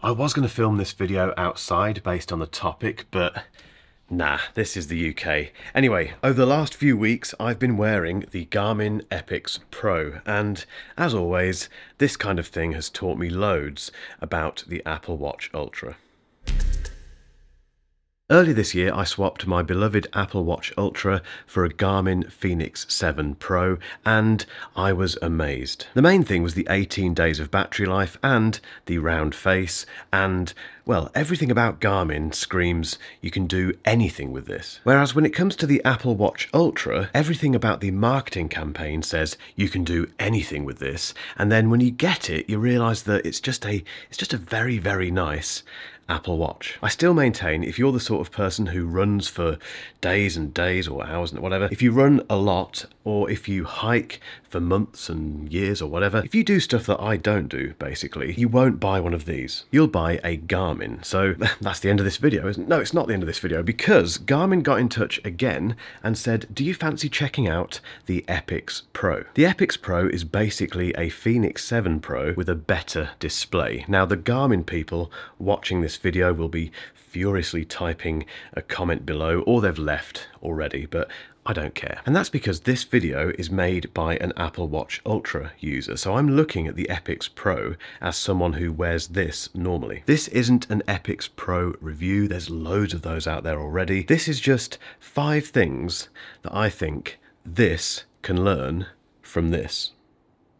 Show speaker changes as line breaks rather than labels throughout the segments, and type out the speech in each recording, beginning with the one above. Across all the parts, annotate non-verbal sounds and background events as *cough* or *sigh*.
I was going to film this video outside based on the topic, but nah, this is the UK. Anyway, over the last few weeks, I've been wearing the Garmin Epix Pro, and as always, this kind of thing has taught me loads about the Apple Watch Ultra. Early this year, I swapped my beloved Apple Watch Ultra for a Garmin Fenix 7 Pro, and I was amazed. The main thing was the 18 days of battery life and the round face, and well, everything about Garmin screams you can do anything with this. Whereas when it comes to the Apple Watch Ultra, everything about the marketing campaign says you can do anything with this, and then when you get it, you realise that it's just a it's just a very very nice Apple Watch. I still maintain if you're the sort of person who runs for days and days or hours and whatever, if you run a lot or if you hike for months and years or whatever, if you do stuff that I don't do, basically, you won't buy one of these. You'll buy a Garmin. So *laughs* that's the end of this video, isn't it? No, it's not the end of this video because Garmin got in touch again and said, do you fancy checking out the Epix Pro? The Epix Pro is basically a Fenix 7 Pro with a better display. Now, the Garmin people watching this video will be furiously typing a comment below, or they've left already, but I don't care. And that's because this video is made by an Apple Watch Ultra user, so I'm looking at the Epix Pro as someone who wears this normally. This isn't an Epix Pro review, there's loads of those out there already. This is just five things that I think this can learn from this.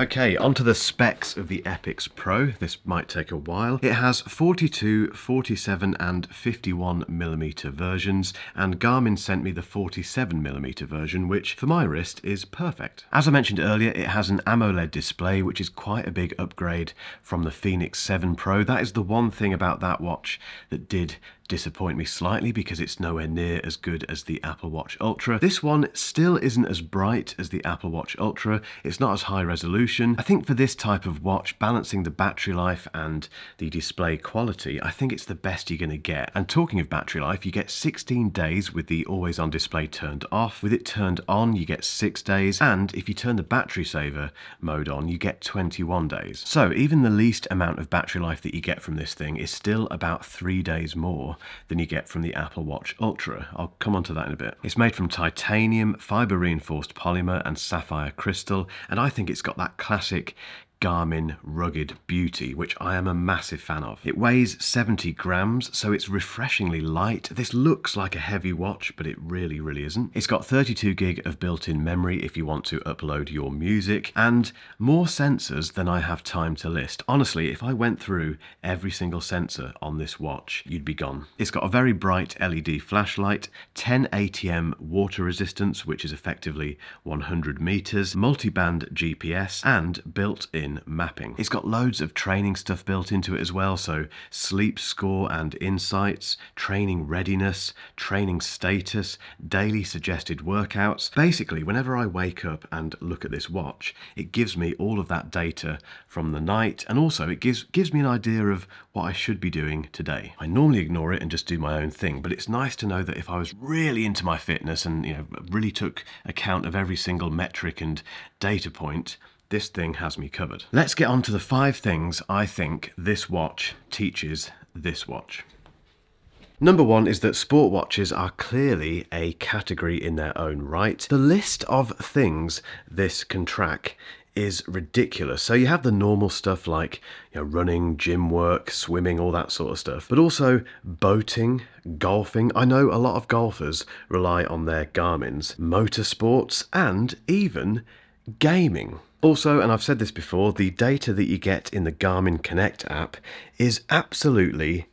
Okay, onto the specs of the Epix Pro. This might take a while. It has 42, 47 and 51 millimeter versions, and Garmin sent me the 47 millimeter version, which for my wrist is perfect. As I mentioned earlier, it has an AMOLED display, which is quite a big upgrade from the Fenix 7 Pro. That is the one thing about that watch that did disappoint me slightly because it's nowhere near as good as the Apple Watch Ultra. This one still isn't as bright as the Apple Watch Ultra. It's not as high resolution. I think for this type of watch, balancing the battery life and the display quality, I think it's the best you're going to get. And talking of battery life, you get 16 days with the always on display turned off. With it turned on, you get six days. And if you turn the battery saver mode on, you get 21 days. So even the least amount of battery life that you get from this thing is still about three days more than you get from the Apple Watch Ultra. I'll come on to that in a bit. It's made from titanium, fiber reinforced polymer and sapphire crystal, and I think it's got that classic Garmin Rugged Beauty, which I am a massive fan of. It weighs 70 grams, so it's refreshingly light. This looks like a heavy watch, but it really, really isn't. It's got 32 gig of built-in memory if you want to upload your music, and more sensors than I have time to list. Honestly, if I went through every single sensor on this watch, you'd be gone. It's got a very bright LED flashlight, 10 ATM water resistance, which is effectively 100 meters, multi-band GPS, and built-in mapping. It's got loads of training stuff built into it as well, so sleep score and insights, training readiness, training status, daily suggested workouts. Basically, whenever I wake up and look at this watch, it gives me all of that data from the night, and also it gives, gives me an idea of what I should be doing today. I normally ignore it and just do my own thing, but it's nice to know that if I was really into my fitness and you know really took account of every single metric and data point, this thing has me covered. Let's get on to the five things I think this watch teaches this watch. Number one is that sport watches are clearly a category in their own right. The list of things this can track is ridiculous. So you have the normal stuff like you know, running, gym work, swimming, all that sort of stuff, but also boating, golfing. I know a lot of golfers rely on their Garmin's, motorsports, and even gaming. Also, and I've said this before, the data that you get in the Garmin Connect app is absolutely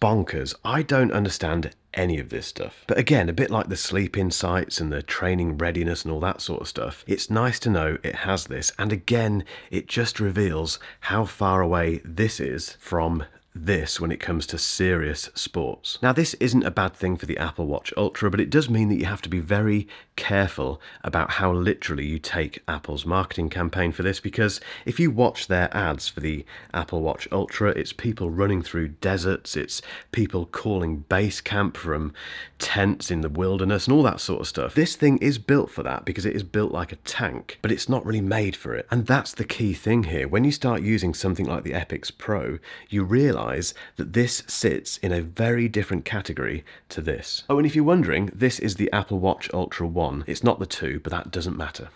bonkers. I don't understand any of this stuff. But again, a bit like the sleep insights and the training readiness and all that sort of stuff, it's nice to know it has this. And again, it just reveals how far away this is from this when it comes to serious sports. Now this isn't a bad thing for the Apple Watch Ultra, but it does mean that you have to be very careful about how literally you take Apple's marketing campaign for this because if you watch their ads for the Apple Watch Ultra, it's people running through deserts, it's people calling base camp from tents in the wilderness and all that sort of stuff. This thing is built for that because it is built like a tank, but it's not really made for it. And that's the key thing here. When you start using something like the Epix Pro, you realize realise that this sits in a very different category to this. Oh, and if you're wondering, this is the Apple Watch Ultra 1. It's not the 2, but that doesn't matter.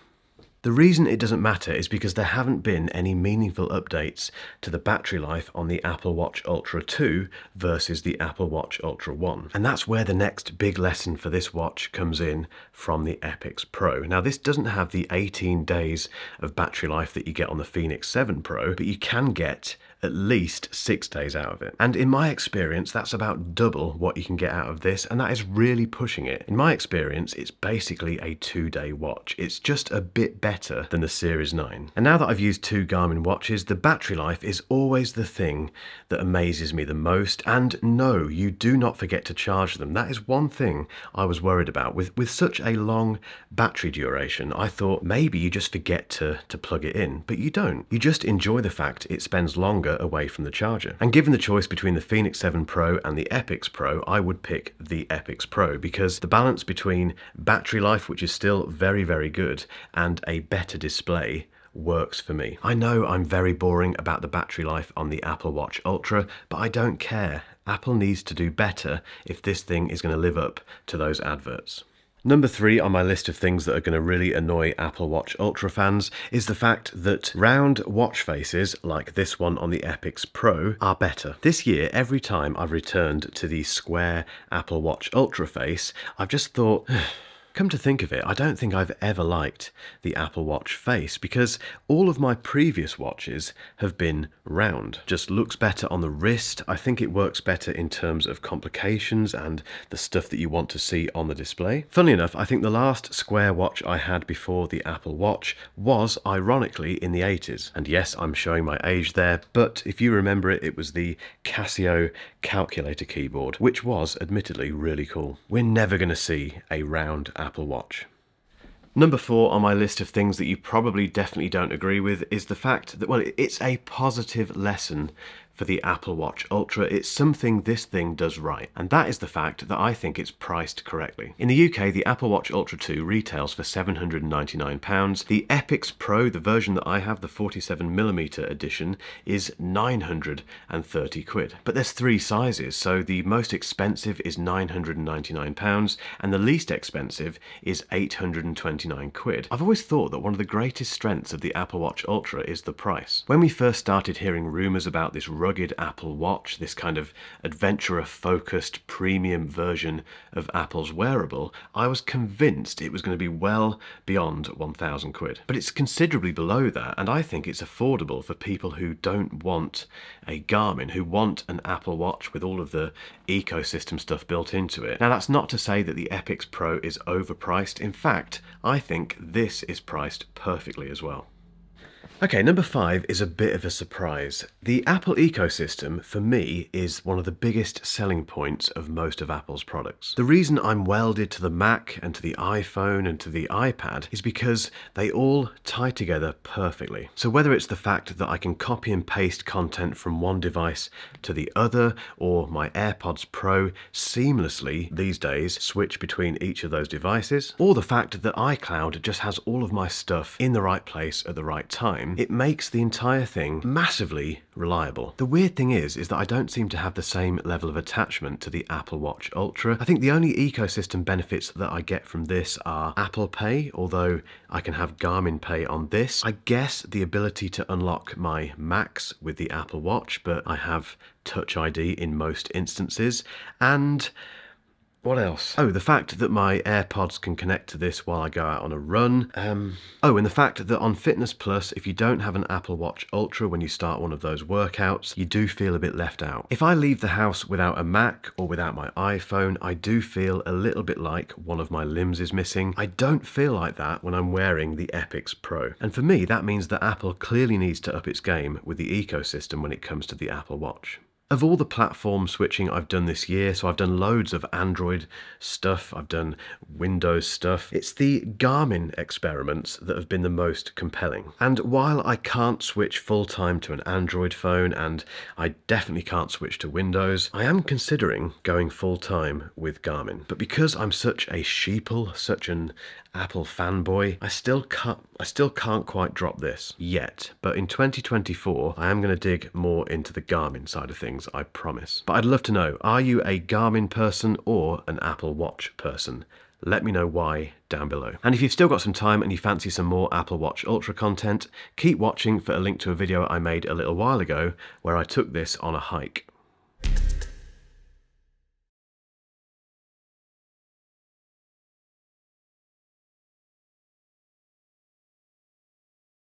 The reason it doesn't matter is because there haven't been any meaningful updates to the battery life on the Apple Watch Ultra 2 versus the Apple Watch Ultra 1. And that's where the next big lesson for this watch comes in from the Epix Pro. Now this doesn't have the 18 days of battery life that you get on the Fenix 7 Pro, but you can get at least six days out of it. And in my experience, that's about double what you can get out of this, and that is really pushing it. In my experience, it's basically a two day watch. It's just a bit better than the Series 9. And now that I've used two Garmin watches, the battery life is always the thing that amazes me the most. And no, you do not forget to charge them. That is one thing I was worried about. With, with such a long battery duration, I thought maybe you just forget to, to plug it in, but you don't. You just enjoy the fact it spends longer longer away from the charger. And given the choice between the Fenix 7 Pro and the Epix Pro, I would pick the Epix Pro because the balance between battery life, which is still very, very good, and a better display works for me. I know I'm very boring about the battery life on the Apple Watch Ultra, but I don't care. Apple needs to do better if this thing is going to live up to those adverts. Number three on my list of things that are going to really annoy Apple Watch Ultra fans is the fact that round watch faces, like this one on the Epix Pro, are better. This year, every time I've returned to the square Apple Watch Ultra face, I've just thought, *sighs* Come to think of it, I don't think I've ever liked the Apple Watch face because all of my previous watches have been round. Just looks better on the wrist. I think it works better in terms of complications and the stuff that you want to see on the display. Funnily enough, I think the last square watch I had before the Apple Watch was ironically in the 80s. And yes, I'm showing my age there, but if you remember it, it was the Casio calculator keyboard, which was admittedly really cool. We're never going to see a round Apple Apple Watch. Number four on my list of things that you probably definitely don't agree with is the fact that, well, it's a positive lesson for the Apple Watch Ultra. It's something this thing does right, and that is the fact that I think it's priced correctly. In the UK, the Apple Watch Ultra 2 retails for £799. The Epix Pro, the version that I have, the 47mm edition, is 930 quid. But there's three sizes, so the most expensive is £999 and the least expensive is 829 quid. I've always thought that one of the greatest strengths of the Apple Watch Ultra is the price. When we first started hearing rumours about this rugged Apple Watch, this kind of adventurer focused premium version of Apple's wearable, I was convinced it was going to be well beyond 1,000 quid. But it's considerably below that, and I think it's affordable for people who don't want a Garmin, who want an Apple Watch with all of the ecosystem stuff built into it. Now, that's not to say that the Epix Pro is overpriced. In fact, I think this is priced perfectly as well. Okay, number five is a bit of a surprise. The Apple ecosystem, for me, is one of the biggest selling points of most of Apple's products. The reason I'm welded to the Mac and to the iPhone and to the iPad is because they all tie together perfectly. So whether it's the fact that I can copy and paste content from one device to the other, or my AirPods Pro seamlessly these days switch between each of those devices, or the fact that iCloud just has all of my stuff in the right place at the right time, time, it makes the entire thing massively reliable. The weird thing is, is that I don't seem to have the same level of attachment to the Apple Watch Ultra. I think the only ecosystem benefits that I get from this are Apple Pay, although I can have Garmin Pay on this. I guess the ability to unlock my Macs with the Apple Watch, but I have Touch ID in most instances. And what else? Oh, the fact that my AirPods can connect to this while I go out on a run. Um, oh, and the fact that on Fitness Plus, if you don't have an Apple Watch Ultra when you start one of those workouts, you do feel a bit left out. If I leave the house without a Mac or without my iPhone, I do feel a little bit like one of my limbs is missing. I don't feel like that when I'm wearing the Epix Pro. And for me, that means that Apple clearly needs to up its game with the ecosystem when it comes to the Apple Watch. Of all the platform switching I've done this year, so I've done loads of Android stuff, I've done Windows stuff, it's the Garmin experiments that have been the most compelling. And while I can't switch full time to an Android phone and I definitely can't switch to Windows, I am considering going full time with Garmin. But because I'm such a sheeple, such an Apple fanboy, I still can't I still can't quite drop this yet. But in 2024, I am going to dig more into the Garmin side of things things, I promise. But I'd love to know, are you a Garmin person or an Apple Watch person? Let me know why down below. And if you've still got some time and you fancy some more Apple Watch Ultra content, keep watching for a link to a video I made a little while ago where I took this on a hike.